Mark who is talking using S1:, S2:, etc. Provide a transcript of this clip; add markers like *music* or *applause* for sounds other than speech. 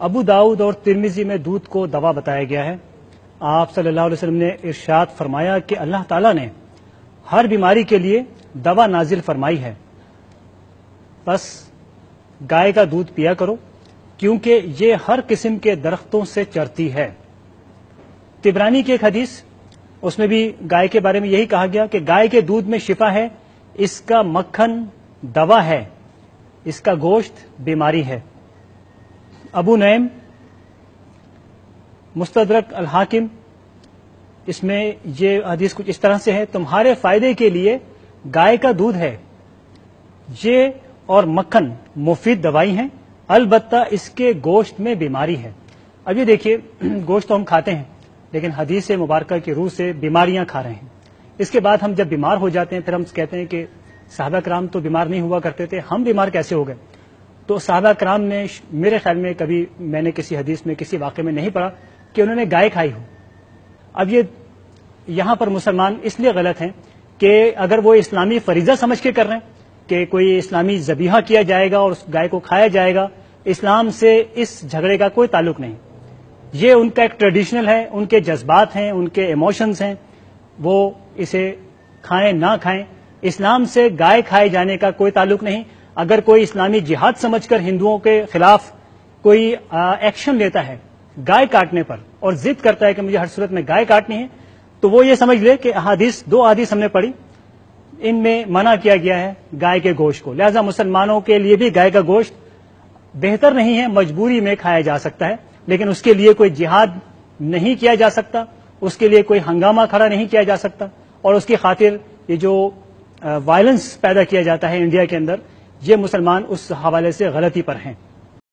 S1: अबू दाऊद और तिरमिजी में दूध को दवा बताया गया है। आप सल्लल्लाहु अलैहि वसल्लम ने इरशाद फरमाया कि अल्लाह ताला ने हर बीमारी के लिए दवा नाजिल फरमाई है। बस गाय का दूध पिया करो, क्योंकि ये हर किस्म के दरख्तों से चरती है। तिबरानी की एक हदीस, उसमें भी गाय के बारे में यही कहा गया कि गाय के दूध में शिफा है, इसका मक्खन दवा है, इसका गोश्त बीमारी है। अबू नैम, मुस्तदरक अल हाकिम इसमें ये हदीस कुछ इस तरह से है, तुम्हारे फ़ायदे के लिए गाय का दूध है, ये और मक्खन मुफीद दवाई हैं, अलबत्ता इसके गोश्त में बीमारी है। अब ये देखिए, *clears throat* गोश्त तो हम खाते हैं, लेकिन हदीस मुबारक की रूह से बीमारियाँ खा रहे हैं। इसके बाद हम जब बीमार हो जाते हैं, फिर हम कहते हैं कि साहबा कराम तो बीमार नहीं हुआ करते थे, हम बीमार कैसे हो गए? तो साहबा कराम ने मेरे ख्याल में कभी मैंने किसी हदीस में, किसी वाक्य में नहीं पढ़ा कि उन्होंने गाय खाई हो। अब ये यहाँ पर मुसलमान इसलिए गलत हैं कि अगर वो इस्लामी फरीजा समझ के कर रहे हैं कि कोई इस्लामी जबीहा किया जाएगा और उस गाय को खाया जाएगा, इस्लाम से इस झगड़े का कोई ताल्लुक नहीं। ये उनका एक ट्रेडिशनल है, उनके जज्बात हैं, उनके इमोशंस हैं। वो इसे खाएँ, ना खाएँ। इस्लाम से गाय खाए जाने का कोई ताल्लुक नहीं। अगर कोई इस्लामी जिहाद समझकर हिंदुओं के खिलाफ कोई एक्शन लेता है, गाय काटने पर, और जिद करता है कि मुझे हर सूरत में गाय काटनी है तो वो ये समझ ले कि अहादीस, दो अहादीस हमने पढ़ी। इनमें मना किया गया है गाय के गोश्त को। लिहाजा मुसलमानों के लिए भी गाय का गोश्त बेहतर नहीं है, मजबूरी में खाया जा सकता है, लेकिन उसके लिए कोई जिहाद नहीं किया जा सकता, उसके लिए कोई हंगामा खड़ा नहीं किया जा सकता, और उसकी खातिर ये जो वायलेंस पैदा किया जाता है इंडिया के अंदर ये मुसलमान उस हवाले से गलती पर हैं।